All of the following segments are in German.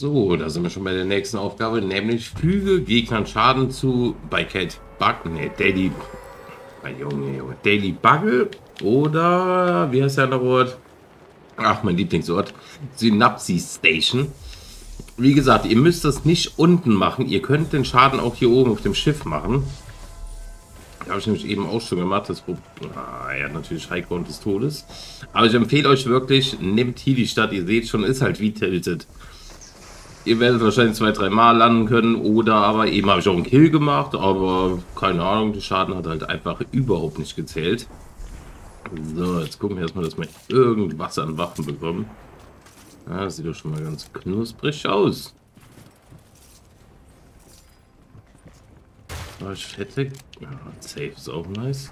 So, da sind wir schon bei der nächsten Aufgabe, nämlich füge Gegnern Schaden zu bei Kate Bug, ne, Daily, mein Junge, Junge, Daily Buggle oder, wie heißt der andere Wort? Ach, mein Lieblingsort, Synapsis Station. Wie gesagt, ihr müsst das nicht unten machen, ihr könnt den Schaden auch hier oben auf dem Schiff machen. Habe ich nämlich eben auch schon gemacht. Das ah, ja, natürlich Highground des Todes. Aber ich empfehle euch wirklich, nehmt hier die Stadt. Ihr seht schon, ist halt wie tilted. Ihr werdet wahrscheinlich zwei, drei Mal landen können. Oder aber eben habe ich auch einen Kill gemacht. Aber keine Ahnung, der Schaden hat halt einfach überhaupt nicht gezählt. So, jetzt gucken wir erstmal, dass wir irgendwas an Waffen bekommen. Ah, das sieht doch schon mal ganz knusprig aus. Oh, hätte... Ja, safe ist auch nice.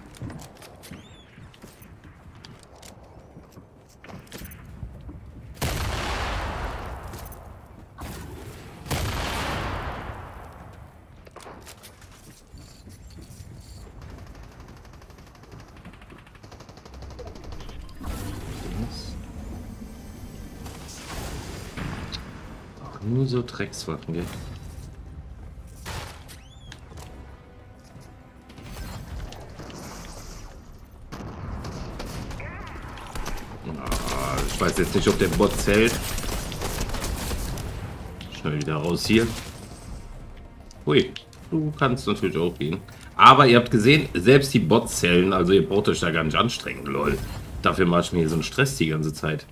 Nur so Dreckswaffen, gell? Ich weiß jetzt nicht, ob der Bot zählt. Schnell wieder raus hier. Hui, du kannst natürlich auch gehen. Aber ihr habt gesehen, selbst die Bots zählen, also ihr braucht euch da gar nicht anstrengen, lol. Dafür mache ich mir hier so einen Stress die ganze Zeit.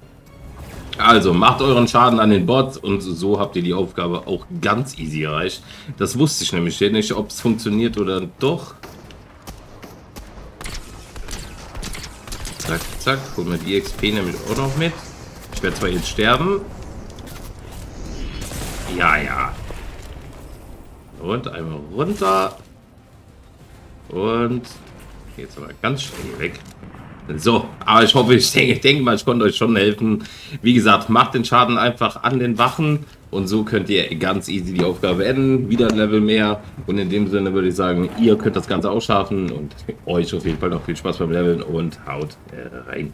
Also, macht euren Schaden an den Bots und so habt ihr die Aufgabe auch ganz easy erreicht. Das wusste ich nämlich nicht, ob es funktioniert oder doch. Zack, zack. Holen wir die XP nämlich auch noch mit. Ich werde zwar jetzt sterben. Ja, ja. Und einmal runter. Und jetzt aber ganz schnell weg. So, aber ich hoffe, ich denke, denke mal, ich konnte euch schon helfen. Wie gesagt, macht den Schaden einfach an den Wachen und so könnt ihr ganz easy die Aufgabe enden. Wieder ein Level mehr und in dem Sinne würde ich sagen, ihr könnt das Ganze auch schaffen und euch auf jeden Fall noch viel Spaß beim Leveln und haut rein.